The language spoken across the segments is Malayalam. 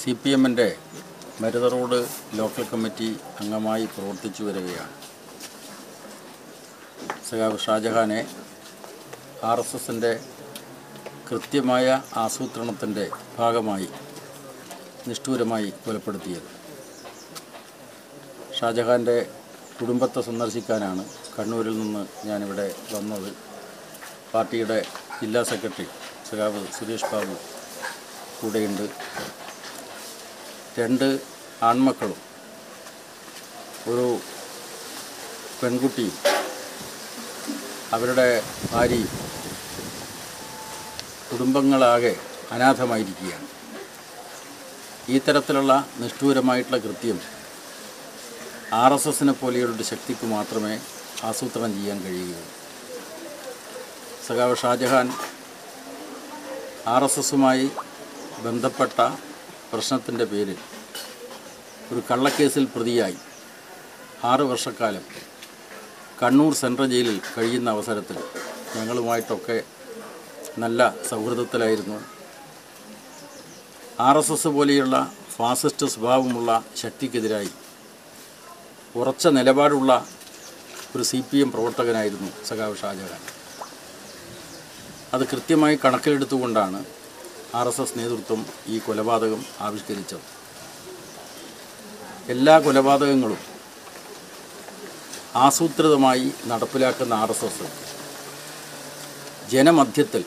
സി പി എമ്മിന്റെ മരുത റോഡ് ലോക്കൽ കമ്മിറ്റി അംഗമായി പ്രവർത്തിച്ചു വരികയാണ്. സഖാവ് ഷാജഹാനെ ആർ എസ് എസിന്റെ കൃത്യമായ ആസൂത്രണത്തിന്റെ ഭാഗമായി നിഷ്ഠൂരമായി കൊലപ്പെടുത്തിയത്. ഷാജഹാന്റെ കുടുംബത്തെ സന്ദർശിക്കാനാണ് കണ്ണൂരിൽ നിന്ന് ഞാനിവിടെ വന്നത്. പാർട്ടിയുടെ ജില്ലാ സെക്രട്ടറി സഖാവ് സുരേഷ് ബാബു കൂടെയുണ്ട്. രണ്ട് ആൺമക്കളും ഒരു പെൺകുട്ടിയും അവരുടെ ഭാര്യയും കുടുംബങ്ങളാകെ അനാഥമായിരിക്കുകയാണ്. ഈ തരത്തിലുള്ള നിഷ്ഠൂരമായിട്ടുള്ള കൃത്യം ആർ എസ് എസിനെ പോലെയുള്ള ശക്തിക്ക് മാത്രമേ ആസൂത്രണം ചെയ്യാൻ കഴിയുകയുള്ളൂ. സഖാവ് ഷാജഹാൻ ആർ എസ് എസുമായി ബന്ധപ്പെട്ട പ്രശ്നത്തിന്റെ പേരിൽ ഒരു കള്ളക്കേസിൽ പ്രതിയായി ആറ് വർഷക്കാലം കണ്ണൂർ സെൻട്രൽ ജയിലിൽ കഴിയുന്ന അവസരത്തിൽ ഞങ്ങളുമായിട്ടൊക്കെ നല്ല സൗഹൃദത്തിലായിരുന്നു. ആർ എസ് എസ് പോലെയുള്ള ഫാസിസ്റ്റ് സ്വഭാവമുള്ള ശക്തിക്കെതിരായി ഉറച്ച നിലപാടുള്ള ഒരു സി പി എം പ്രവർത്തകനായിരുന്നു സഖാവ് ഷാജഹാൻ. അത് കൃത്യമായി കണക്കിലെടുത്തുകൊണ്ടാണ് ആർ എസ് എസ് നേതൃത്വം ഈ കൊലപാതകം ആവിഷ്കരിച്ചത്. എല്ലാ കൊലപാതകങ്ങളും ആസൂത്രിതമായി നടപ്പിലാക്കുന്ന ആർ എസ് എസ് ജനമധ്യത്തിൽ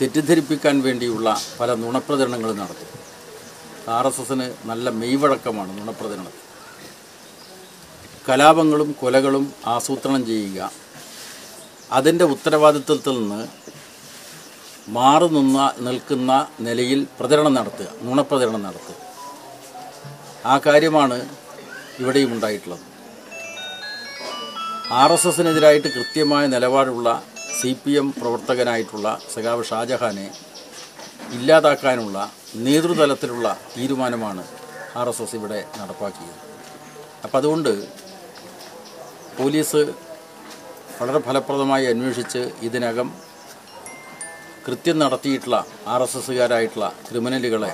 തെറ്റിദ്ധരിപ്പിക്കാൻ വേണ്ടിയുള്ള പല നുണപ്രചരണങ്ങളും നടത്തും. ആർ എസ് എസിന് നല്ല മെയ്വഴക്കമാണ് നുണപ്രചരണത്തിൽ. കലാപങ്ങളും കൊലകളും ആസൂത്രണം ചെയ്യുക. അതിന്റെ ഉത്തരവാദിത്വത്തിൽ നിന്ന് മാറി നിന്ന നിൽക്കുന്ന നിലയിൽ പ്രചരണം നടത്തുക നുണപ്രചരണം നടത്തുക. ആ കാര്യമാണ് ഇവിടെയും ഉണ്ടായിട്ടുള്ളത്. ആർ എസ് എസിനെതിരായിട്ട് കൃത്യമായ നിലപാടുള്ള സി പി എം പ്രവർത്തകനായിട്ടുള്ള സഖാവ് ഷാജഹാനെ ഇല്ലാതാക്കാനുള്ള നേതൃതലത്തിലുള്ള തീരുമാനമാണ് ആർ എസ് എസ് ഇവിടെ നടപ്പാക്കിയത്. അപ്പം അതുകൊണ്ട് പോലീസ് വളരെ ഫലപ്രദമായി അന്വേഷിച്ച് ഇതിനകം കൃത്യം നടത്തിയിട്ടുള്ള ആർ എസ് എസ്സുകാരായിട്ടുള്ള ക്രിമിനലുകളെ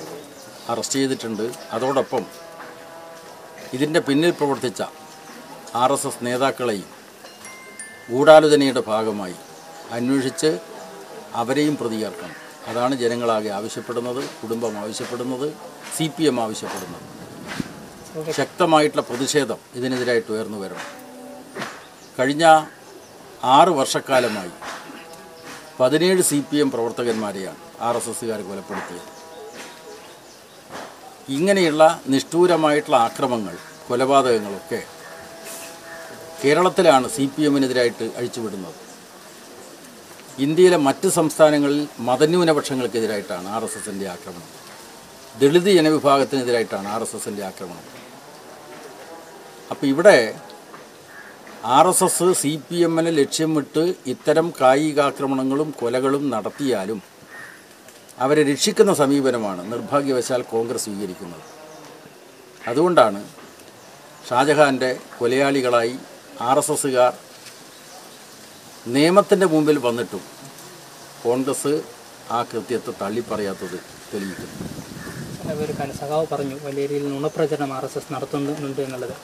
അറസ്റ്റ് ചെയ്തിട്ടുണ്ട്. അതോടൊപ്പം ഇതിന്റെ പിന്നിൽ പ്രവർത്തിച്ച ആർ എസ് എസ് നേതാക്കളെയും ഗൂഢാലോചനയുടെ ഭാഗമായി അന്വേഷിച്ച് അവരെയും പ്രതികർക്കണം അതാണ് ജനങ്ങളാകെ ആവശ്യപ്പെടുന്നത് കുടുംബം ആവശ്യപ്പെടുന്നത് സി പി എം ആവശ്യപ്പെടുന്നത്. ശക്തമായിട്ടുള്ള പ്രതിഷേധം ഇതിനെതിരായിട്ട് ഉയർന്നു വരണം. കഴിഞ്ഞ ആറ് വർഷക്കാലമായി പതിനേഴ് സി പി എം പ്രവർത്തകന്മാരെയാണ് ആർ എസ് എസ്സുകാർ കൊലപ്പെടുത്തിയത്. ഇങ്ങനെയുള്ള നിഷ്ഠൂരമായിട്ടുള്ള ആക്രമങ്ങൾ കൊലപാതകങ്ങളൊക്കെ കേരളത്തിലാണ് സി പി എമ്മിനെതിരായിട്ട് അഴിച്ചുവിടുന്നത്. ഇന്ത്യയിലെ മറ്റ് സംസ്ഥാനങ്ങളിൽ മതന്യൂനപക്ഷങ്ങൾക്കെതിരായിട്ടാണ് ആർ എസ് എസിന്റെ ആക്രമണം. ദളിത് ജനവിഭാഗത്തിനെതിരായിട്ടാണ് ആർ എസ് എസിന്റെ ആക്രമണം. അപ്പോൾ ഇവിടെ R S S C P എമ്മിനെ ലക്ഷ്യമിട്ട് ഇത്തരം കായികാക്രമണങ്ങളും കൊലകളും നടത്തിയാലും അവരെ രക്ഷിക്കുന്ന സമീപനമാണ് നിർഭാഗ്യവശാൽ കോൺഗ്രസ് സ്വീകരിക്കുന്നത്. അതുകൊണ്ടാണ് ഷാജഹാന്റെ കൊലയാളികളായി ആർ എസ് എസ്സുകാർ നിയമത്തിന്റെ മുമ്പിൽ വന്നിട്ടും കോൺഗ്രസ് ആ കൃത്യത്തെ തള്ളിപ്പറയാത്തത് തെളിയിക്കുന്നു. പറഞ്ഞു വലിയ രീതിയിൽ നുണപ്രചരണം ആർ എസ് എസ് നടത്തുന്നുണ്ട് എന്നുള്ളത്.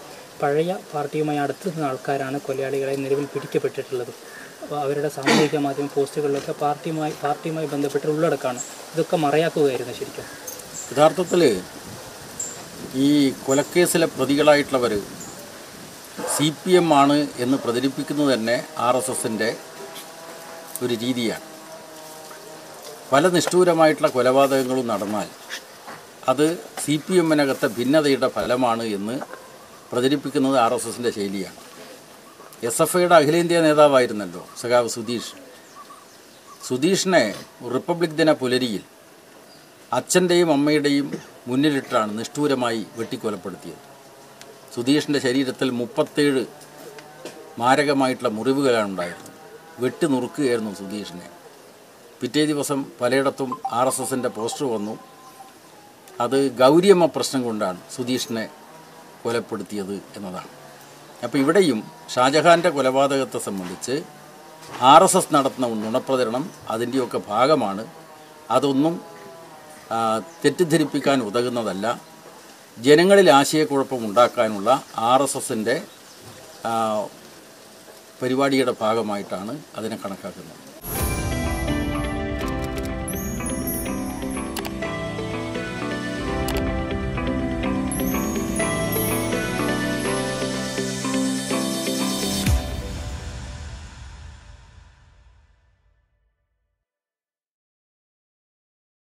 പഴയ പാർട്ടിയുമായി അടുത്ത് നിന്ന ആൾക്കാരാണ് കൊലയാളികളെ നിലവിൽ പിടിക്കപ്പെട്ടിട്ടുള്ളത്. അവരുടെ സാമൂഹിക മാധ്യമ പോസ്റ്റുകളിലൊക്കെ പാർട്ടിയുമായി പാർട്ടിയുമായി ബന്ധപ്പെട്ട ഉള്ളടക്കമാണ്. ഇതൊക്കെ മറയാക്കുകയായിരുന്നു ശരിക്കും. യഥാർത്ഥത്തിൽ ഈ കൊലക്കേസിലെ പ്രതികളായിട്ടുള്ളവർ സി പി എം ആണ് എന്ന് പ്രചരിപ്പിക്കുന്നത് തന്നെ ആർ എസ് എസിന്റെ ഒരു രീതിയാണ്. പല നിഷ്ഠൂരമായിട്ടുള്ള കൊലപാതകങ്ങളും നടന്നാൽ അത് സി പി എമ്മിനകത്തെ ഭിന്നതയുടെ ഫലമാണ് എന്ന് പ്രചരിപ്പിക്കുന്നത് ആർ എസ് എസിന്റെ ശൈലിയാണ്. എസ് എഫ് ഐയുടെ അഖിലേന്ത്യാ നേതാവായിരുന്നല്ലോ സഖാവ് സുധീഷ്. സുധീഷിനെ റിപ്പബ്ലിക് ദിന പുലരിയിൽ അച്ഛന്റെയും അമ്മയുടെയും മുന്നിലിട്ടാണ് നിഷ്ഠൂരമായി വെട്ടിക്കൊലപ്പെടുത്തിയത്. സുധീഷിന്റെ ശരീരത്തിൽ മുപ്പത്തേഴ് മാരകമായിട്ടുള്ള മുറിവുകളാണ് ഉണ്ടായിരുന്നത്. വെട്ടി നുറുക്കുകയായിരുന്നു സുധീഷിനെ. പിറ്റേ ദിവസം പലയിടത്തും ആർ എസ് എസിന്റെ പോസ്റ്റർ വന്നു. അത് ഗൗരിയമ്മ പ്രശ്നം കൊണ്ടാണ് സുധീഷിനെ കൊലപ്പെടുത്തിയത് എന്നതാണ്. അപ്പോൾ ഇവിടെയും ഷാജഹാന്റെ കൊലപാതകത്തെ സംബന്ധിച്ച് ആർ എസ് എസ് നടത്തുന്ന നുണപ്രചരണം അതിന്റെയൊക്കെ ഭാഗമാണ്. അതൊന്നും തെറ്റിദ്ധരിപ്പിക്കാൻ ഉതകുന്നതല്ല. ജനങ്ങളിൽ ആശയക്കുഴപ്പം ഉണ്ടാക്കാനുള്ള ആർ എസ് എസിന്റെ പരിപാടിയുടെ ഭാഗമായിട്ടാണ് അതിനെ കണക്കാക്കുന്നത്.